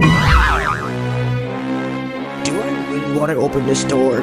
Do I really want to open this door?